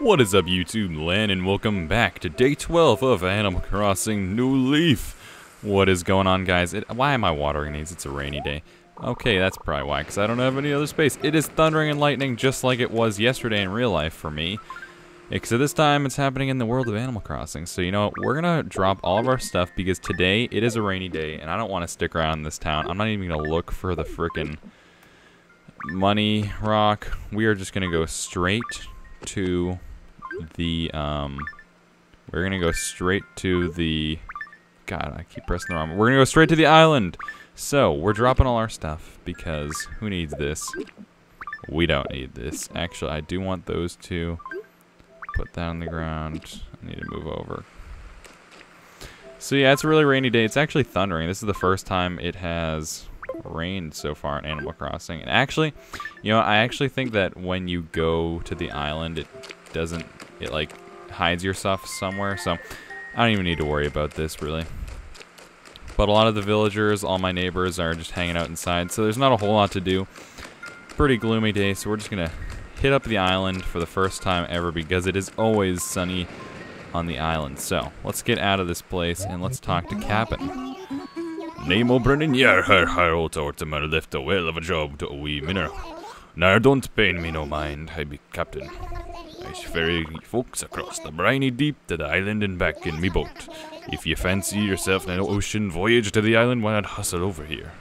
What is up YouTube land and welcome back to day 12 of Animal Crossing New Leaf. What is going on guys? It, why am I watering these? It's a rainy day. Okay, that's probably why, because I don't have any other space. It is thundering and lightning just like it was yesterday in real life for me. Except this time it's happening in the world of Animal Crossing. So you know what, we're gonna drop all of our stuff because today it is a rainy day and I don't want to stick around in this town. I'm not even gonna look for the frickin' money rock. We are just gonna go straight to the, um, we're gonna go straight to the, God, I keep pressing the wrong, we're gonna go straight to the island. So, we're dropping all our stuff because who needs this? We don't need this. Actually, I do want those two. Put that on the ground. I need to move over. So yeah, it's a really rainy day. It's actually thundering. This is the first time it has rained so far in Animal Crossing. And actually, you know, I actually think that when you go to the island, it doesn't it like hides your stuff somewhere. So I don't even need to worry about this really. But a lot of the villagers, all my neighbors are just hanging out inside. So there's not a whole lot to do. Pretty gloomy day. So we're just going to hit up the island for the first time ever because it is always sunny on the island. So let's get out of this place and let's talk to Kapp'n. Name o Brendan Yar her Harold Ortimer left a whale of a job to a wee minner. Now don't pain me no mind, I be captain. I ferry folks across the briny deep to the island and back in me boat. If you fancy yourself an ocean voyage to the island, why not hustle over here?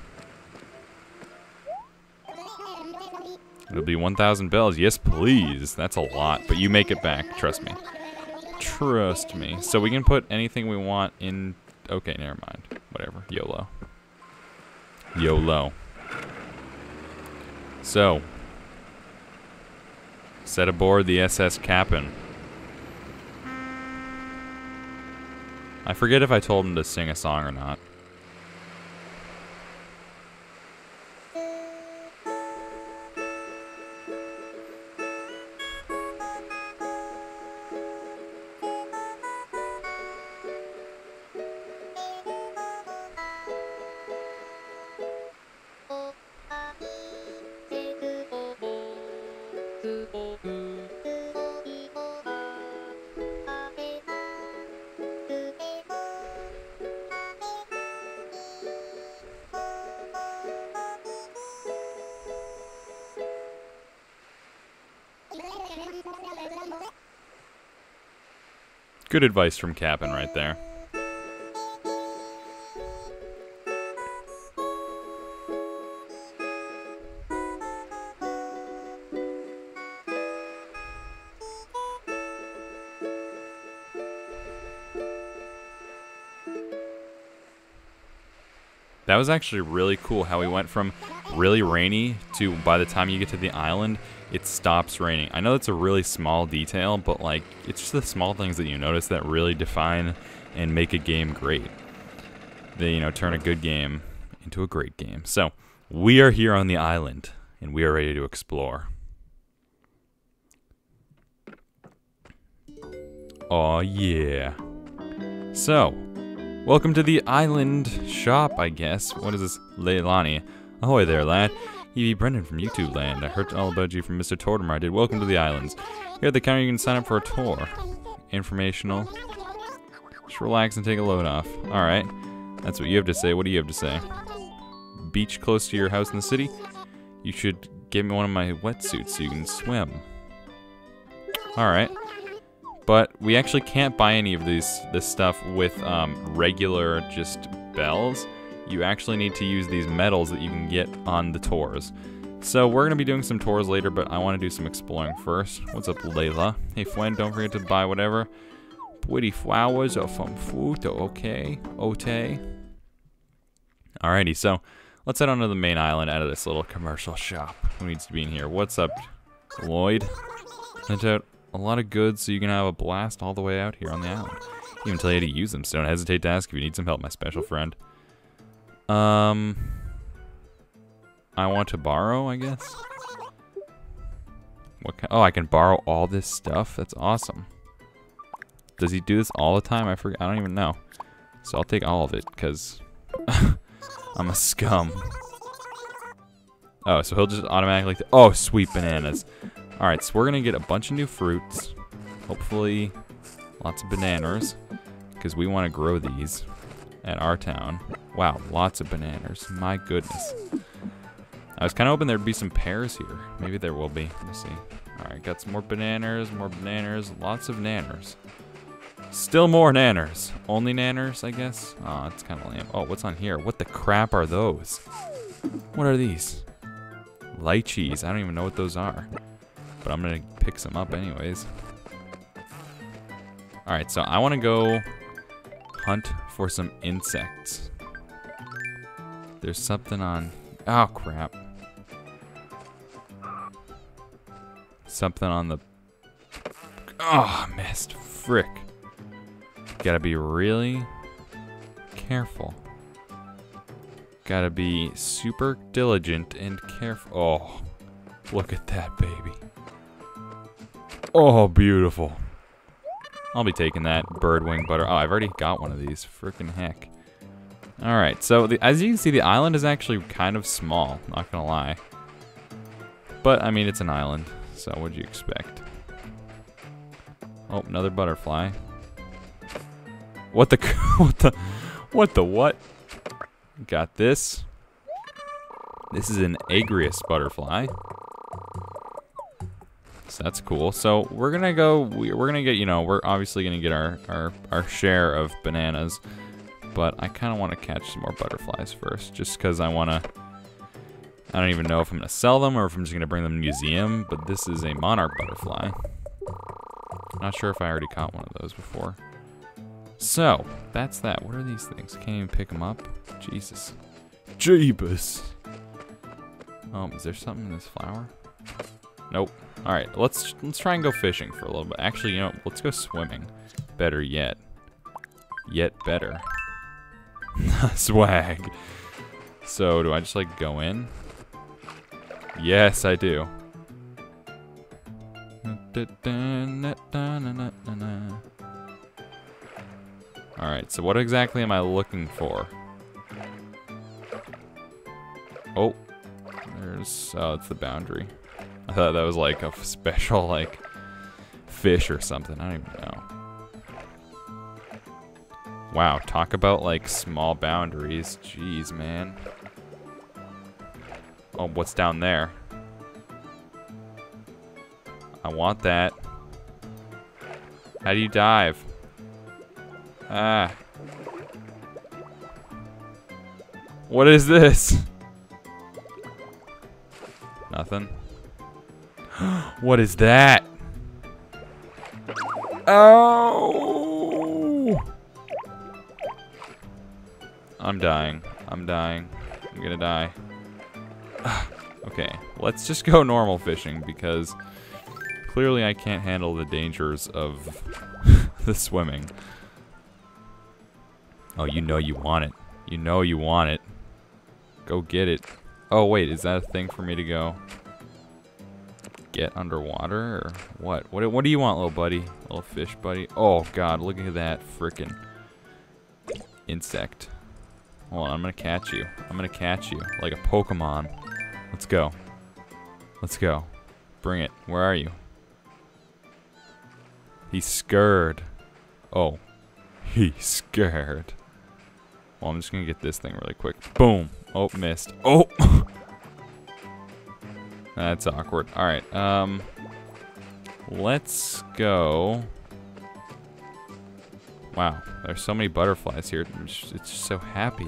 It'll be 1,000 bells. Yes, please. That's a lot, but you make it back. Trust me. Trust me. So we can put anything we want in... Okay, never mind. Whatever. YOLO. YOLO. So, set aboard the SS Kapp'n. I forget if I told him to sing a song or not. Good advice from Kapp'n right there. That was actually really cool how we went from really rainy to by the time you get to the island, it stops raining. I know that's a really small detail, but like it's just the small things that you notice that really define and make a game great. They, you know, turn a good game into a great game. So, we are here on the island and we are ready to explore. Oh yeah. So, welcome to the island shop, I guess. What is this? Leilani. Ahoy there, lad. E.B. Brendan from YouTube Land. I heard all about you from Mr. Tortimer. I did. Welcome to the islands. Here at the counter, you can sign up for a tour. Informational. Just relax and take a load off. Alright. That's what you have to say. What do you have to say? Beach close to your house in the city? You should give me one of my wetsuits so you can swim. Alright. But we actually can't buy any of these this stuff with um, regular just bells you actually need to use these medals that you can get on the tours. So we're going to be doing some tours later, but I want to do some exploring first. What's up, Leila? Hey, Fwen, don't forget to buy whatever. Pretty flowers are from fruit, okay? Ote. Alrighty, so let's head on to the main island out of this little commercial shop. Who needs to be in here? What's up, Lloyd? Sent out a lot of goods so you can have a blast all the way out here on the island. Even tell you how to use them, so don't hesitate to ask if you need some help, my special friend. Um, I want to borrow, I guess. What? Kind, oh, I can borrow all this stuff. That's awesome. Does he do this all the time? I forget. I don't even know. So I'll take all of it because I'm a scum. Oh, so he'll just automatically. oh, sweet bananas. All right, so we're gonna get a bunch of new fruits. Hopefully, lots of bananas, because we want to grow these at our town. Wow, lots of bananas. My goodness. I was kind of hoping there'd be some pears here. Maybe there will be. Let's see. Alright, got some more bananas, more bananas, lots of nanners. Still more nanners. Only nanners, I guess? Oh, it's kind of lame. Oh, what's on here? What the crap are those? What are these? Lychees. I don't even know what those are. But I'm going to pick some up anyways. Alright, so I want to go hunt for some insects. There's something on... Oh, crap. Something on the... Oh, missed. Frick. Gotta be really careful. Gotta be super diligent and careful. Oh, look at that baby. Oh, beautiful. I'll be taking that bird wing butter. Oh, I've already got one of these. Freaking heck. Alright, so the, as you can see, the island is actually kind of small. Not gonna lie. But, I mean, it's an island. So, what'd you expect? Oh, another butterfly. What the, what the, what the what? Got this. This is an agrias butterfly. So that's cool. So we're gonna go, we're gonna get, you know, we're obviously gonna get our, our, our share of bananas. But I kind of want to catch some more butterflies first, just because I want to, I don't even know if I'm going to sell them or if I'm just going to bring them to the museum, but this is a monarch butterfly. Not sure if I already caught one of those before. So, that's that. What are these things? Can't even pick them up? Jesus. Jeebus. Oh, is there something in this flower? Nope. Alright, let's let's try and go fishing for a little bit. Actually, you know, let's go swimming. Better yet. Yet better. Swag. So, do I just, like, go in? Yes, I do. Alright, so what exactly am I looking for? Oh. There's... Oh, it's the boundary. I thought that was like a special, like, fish or something. I don't even know. Wow, talk about, like, small boundaries. Jeez, man. Oh, what's down there? I want that. How do you dive? Ah. What is this? Nothing. what is that? Oh! I'm dying. I'm dying. I'm gonna die. okay, let's just go normal fishing because clearly I can't handle the dangers of the swimming. Oh, you know you want it. You know you want it. Go get it. Oh, wait, is that a thing for me to go get underwater or what? What, what do you want, little buddy? Little fish buddy? Oh, God, look at that freaking insect. Hold on, I'm gonna catch you. I'm gonna catch you like a Pokemon. Let's go. Let's go. Bring it. Where are you? He's scared. Oh. He's scared. Well, I'm just gonna get this thing really quick. Boom. Oh, missed. Oh! That's awkward. Alright, um... Let's go... Wow, there's so many butterflies here. It's it's so happy.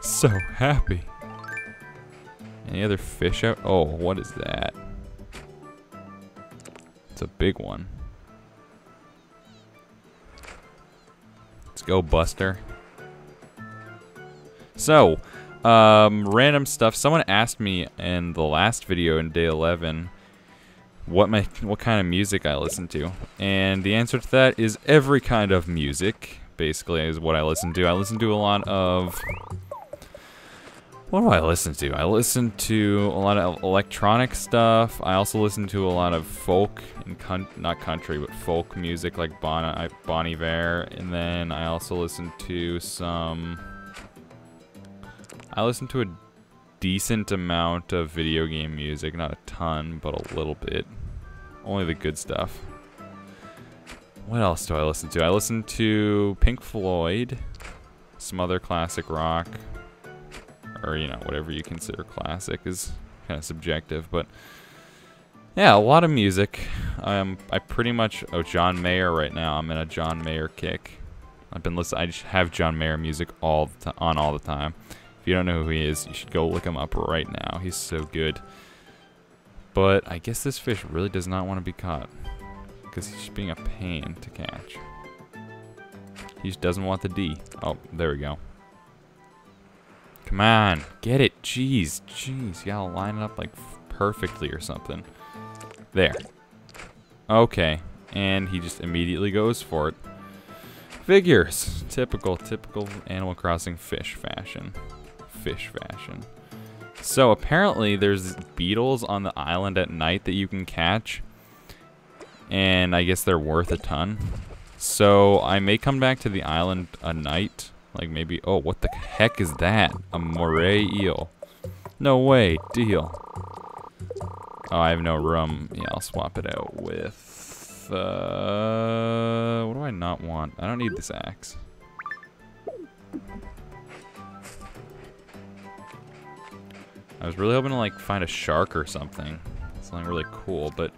So happy. Any other fish out? Oh, what is that? It's a big one. Let's go, Buster. So, um, random stuff. Someone asked me in the last video in day 11 what my what kind of music I listen to, and the answer to that is every kind of music. Basically, is what I listen to. I listen to a lot of. What do I listen to? I listen to a lot of electronic stuff. I also listen to a lot of folk and con not country, but folk music like bon Bon Iver, and then I also listen to some. I listen to a decent amount of video game music, not a ton, but a little bit. Only the good stuff. what else do I listen to? I listen to Pink Floyd, some other classic rock, or you know whatever you consider classic is kind of subjective, but yeah, a lot of music. Um, I pretty much oh John Mayer right now. I'm in a John Mayer kick. I've been listening. I just have John Mayer music all on all the time. If you don't know who he is, you should go look him up right now. He's so good. But I guess this fish really does not want to be caught because he's just being a pain to catch. He just doesn't want the D. Oh, there we go. Come on, get it. Jeez, jeez. You gotta line it up like perfectly or something. There. Okay, and he just immediately goes for it. Figures. Typical, typical Animal Crossing fish fashion. Fish fashion. So apparently there's beetles on the island at night that you can catch. And I guess they're worth a ton. So I may come back to the island a night. Like maybe, oh, what the heck is that? A moray eel. No way, deal. Oh, I have no room. Yeah, I'll swap it out with, uh, what do I not want? I don't need this axe. I was really hoping to like find a shark or something. Something really cool, but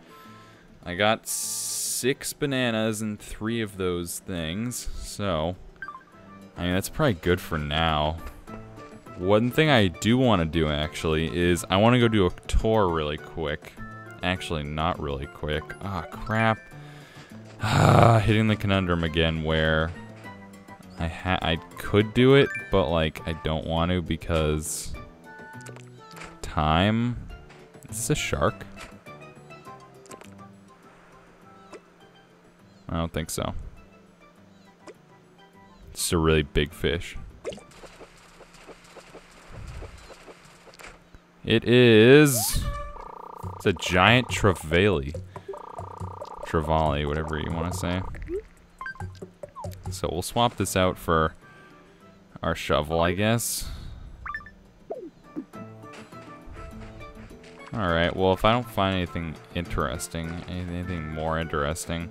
I got six bananas and three of those things, so I mean that's probably good for now. One thing I do want to do actually is I want to go do a tour really quick. Actually, not really quick. Ah, oh, crap. Ah, hitting the conundrum again where I ha I could do it, but like I don't want to because time. Is this a shark? I don't think so. It's a really big fish. It is... It's a giant trevally. Trevally, whatever you want to say. So we'll swap this out for our shovel, I guess. Alright, well if I don't find anything interesting, anything more interesting,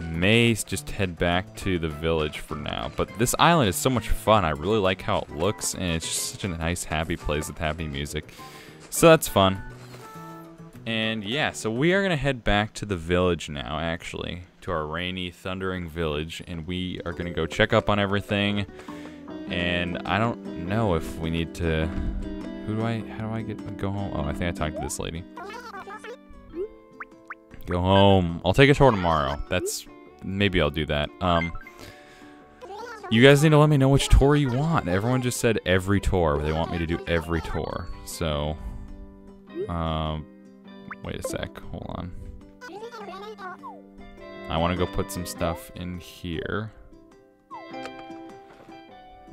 may just head back to the village for now. But this island is so much fun. I really like how it looks, and it's just such a nice, happy place with happy music. So that's fun. And yeah, so we are going to head back to the village now, actually, to our rainy, thundering village, and we are going to go check up on everything. And I don't know if we need to who do I, how do I get, go home? Oh, I think I talked to this lady. Go home. I'll take a tour tomorrow. That's, maybe I'll do that. Um, you guys need to let me know which tour you want. Everyone just said every tour. They want me to do every tour. So, um, wait a sec. Hold on. I want to go put some stuff in here.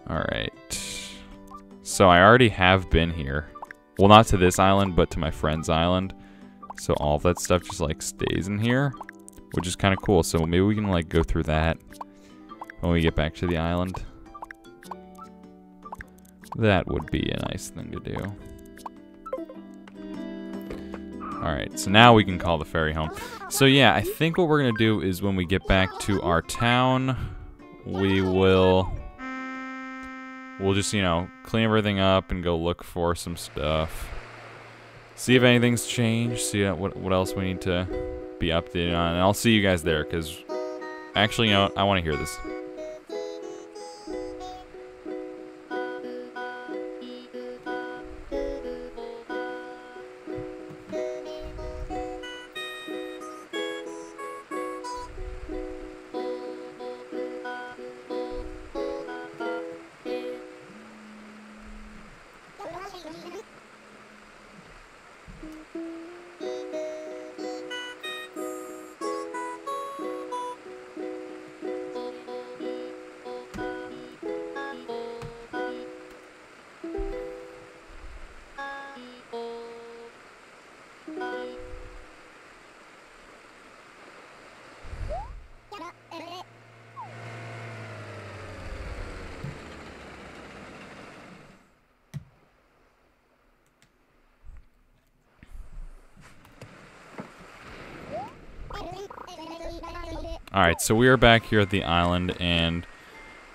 Alright. So I already have been here. Well, not to this island, but to my friend's island. So all that stuff just like stays in here, which is kind of cool. So maybe we can like go through that when we get back to the island. That would be a nice thing to do. Alright, so now we can call the ferry home. So yeah, I think what we're going to do is when we get back to our town, we will we'll just, you know, clean everything up and go look for some stuff. See if anything's changed, see what, what else we need to be updated on. And I'll see you guys there, because actually, you know, I want to hear this. Alright, so we are back here at the island, and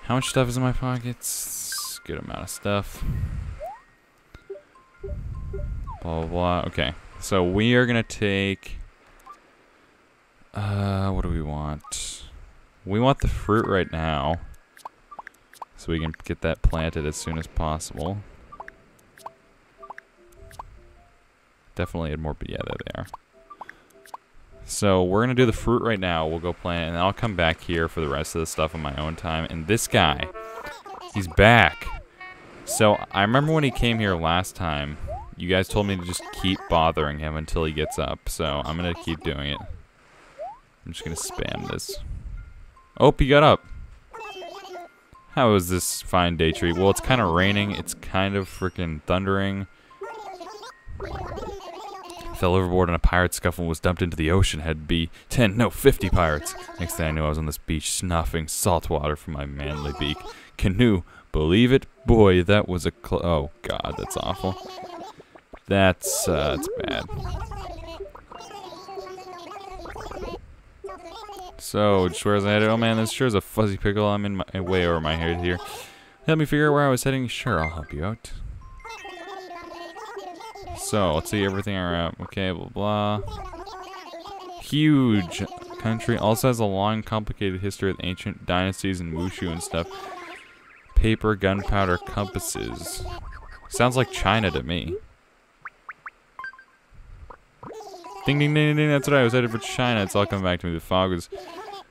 how much stuff is in my pockets? Good amount of stuff. Blah, blah, blah. Okay, so we are going to take... Uh, what do we want? We want the fruit right now. So we can get that planted as soon as possible. Definitely had more, but yeah, there they are. So we're going to do the fruit right now. We'll go plant it, and I'll come back here for the rest of the stuff on my own time. And this guy, he's back. So I remember when he came here last time, you guys told me to just keep bothering him until he gets up. So I'm going to keep doing it. I'm just going to spam this. Oh, he got up. How is this fine day tree? Well, it's kind of raining. It's kind of freaking thundering. Fell overboard in a pirate scuffle and was dumped into the ocean. Had to be 10, no, 50 pirates. Next thing I knew, I was on this beach snuffing salt water from my manly beak. Canoe, believe it? Boy, that was a Oh, God, that's awful. That's, uh, that's bad. So, where was I headed? Oh man, this sure is a fuzzy pickle. I'm in my way over my head here. Help me figure out where I was heading? Sure, I'll help you out. So, let's see everything around. Okay, blah, blah. Huge country. Also has a long, complicated history with ancient dynasties and wushu and stuff. Paper, gunpowder, compasses. Sounds like China to me. Ding, ding, ding, ding, that's what I was headed for China. It's all coming back to me. The fog is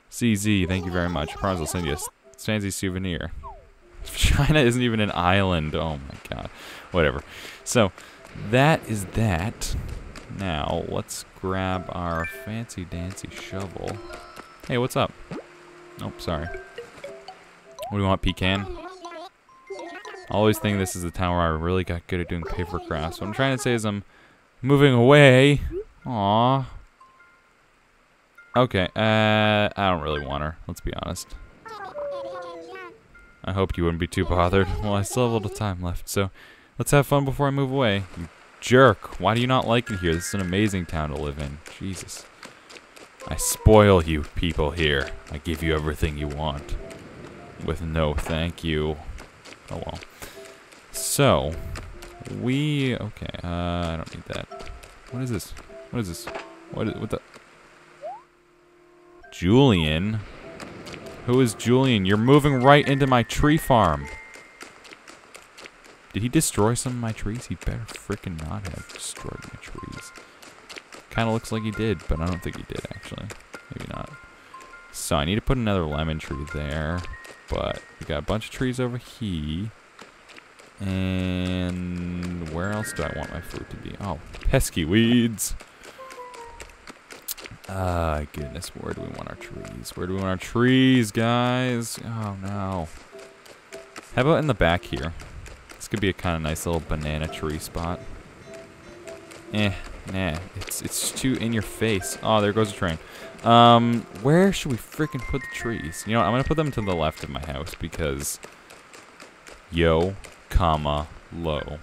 CZ, thank you very much. I promise I'll send you a fancy souvenir. China isn't even an island. Oh my god. Whatever. So, that is that. Now, let's grab our fancy dancy shovel. Hey, what's up? Oh, sorry. What do you want, pecan? I always think this is the town where I really got good at doing paper crafts. What I'm trying to say is I'm moving away. Aww. Okay, uh, I don't really want her, let's be honest. I hoped you wouldn't be too bothered. Well, I still have a little time left, so let's have fun before I move away. You jerk, why do you not like it here? This is an amazing town to live in. Jesus. I spoil you people here. I give you everything you want. With no thank you. Oh well. So, we... Okay, uh, I don't need that. What is this? What is this? What is... What the... Julian? Who is Julian? You're moving right into my tree farm. Did he destroy some of my trees? He better freaking not have destroyed my trees. Kind of looks like he did, but I don't think he did, actually. Maybe not. So I need to put another lemon tree there. But we got a bunch of trees over here. And where else do I want my fruit to be? Oh, pesky weeds. Ah, uh, goodness, where do we want our trees? Where do we want our trees, guys? Oh, no. How about in the back here? This could be a kind of nice little banana tree spot. Eh, nah, it's it's too in your face. Oh, there goes a train. Um, where should we freaking put the trees? You know what, I'm gonna put them to the left of my house because yo, comma, low.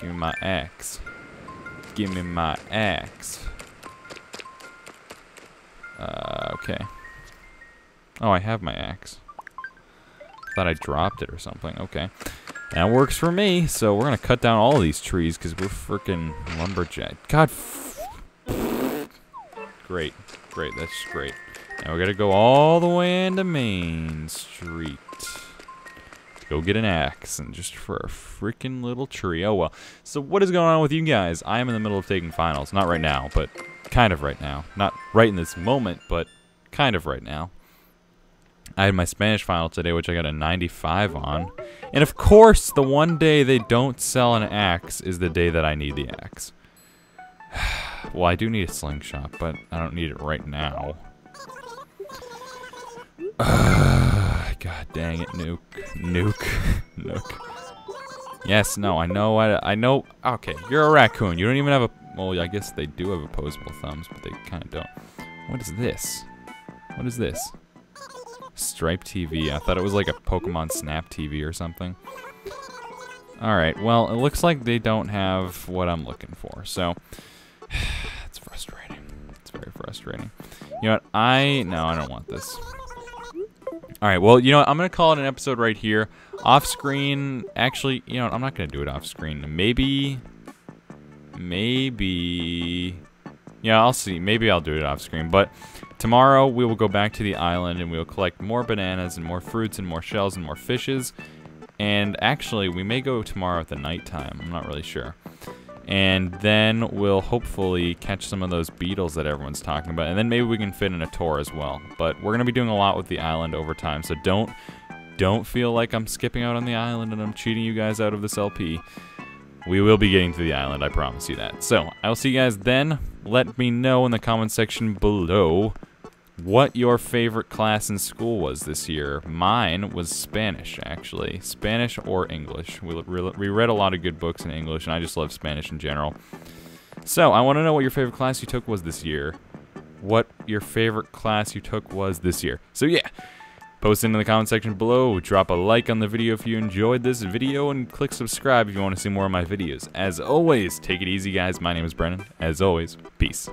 Give me my axe. Give me my axe. Uh, okay. Oh, I have my axe. Thought I dropped it or something. Okay. That works for me. So we're to cut down all these trees because we're freaking lumberjack. God. great. Great. That's great. Now we got to go all the way into Main Street. Go get an axe and just for a freaking little tree. Oh well. So what is going on with you guys? I am in the middle of taking finals. Not right now, but kind of right now. Not right in this moment, but kind of right now. I had my Spanish final today, which I got a 95 on. And of course, the one day they don't sell an axe is the day that I need the axe. well, I do need a slingshot, but I don't need it right now. God dang it, Nuke. Nuke. Nuke. Yes, no, I know, I, I know. Okay, you're a raccoon. You don't even have a well, I guess they do have opposable thumbs, but they kind of don't. What is this? What is this? Stripe TV. I thought it was like a Pokemon Snap TV or something. Alright, well, it looks like they don't have what I'm looking for, so... it's frustrating. It's very frustrating. You know what? I no, I don't want this. All right. Well, you know what? I'm gonna call it an episode right here. Off screen. Actually, you know what? I'm not gonna do it off screen. Maybe. Maybe. Yeah, I'll see. Maybe I'll do it off screen. But tomorrow we will go back to the island and we will collect more bananas and more fruits and more shells and more fishes. And actually, we may go tomorrow at the nighttime. I'm not really sure. And then we'll hopefully catch some of those beetles that everyone's talking about. And then maybe we can fit in a tour as well. But we're going to be doing a lot with the island over time. So don't don't feel like I'm skipping out on the island and I'm cheating you guys out of this LP. We will be getting to the island, I promise you that. So, I'll see you guys then. Let me know in the comment section below what your favorite class in school was this year. Mine was Spanish, actually. Spanish or English. We, we read a lot of good books in English, and I just love Spanish in general. So, I want to know what your favorite class you took was this year. What your favorite class you took was this year. So, yeah. Post it in the comment section below, drop a like on the video if you enjoyed this video, and click subscribe if you want to see more of my videos. As always, take it easy guys, my name is Brendan. As always, peace.